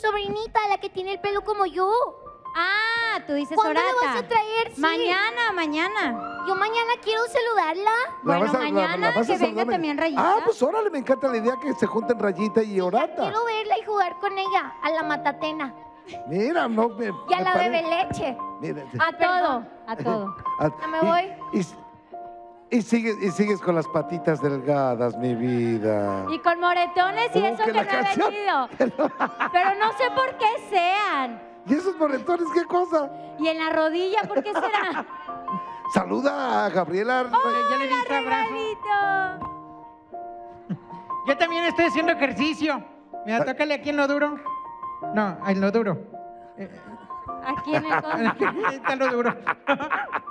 sobrinita, la que tiene el pelo como yo. Ah, tú dices ¿Cuándo Sorata. le vas a traer? Sí. Mañana, mañana. Yo mañana quiero saludarla. ¿La Bueno, a- la- la mañana vas a que venga también Rayita. Ah, pues órale, me encanta la idea que se junten Rayita y Orata. Quiero verla y jugar con ella, a la matatena. Mira, no me. Y a me la pare- bebe leche. Mira, A todo, a todo. Ah, Ya me voy. Y, y sigues, y sigues con las patitas delgadas, mi vida. Y con moretones y Uh, eso que que, la no he canción- venido. Pero no sé por qué sean. ¿Y esos moretones qué cosa? Y en la rodilla, ¿por qué será? Saluda a Gabriela. Ya le abrazo. Regalito. Yo también estoy haciendo ejercicio. Mira, tócale aquí en lo duro. No, en lo duro. Aquí en el codo. Ahí está lo duro.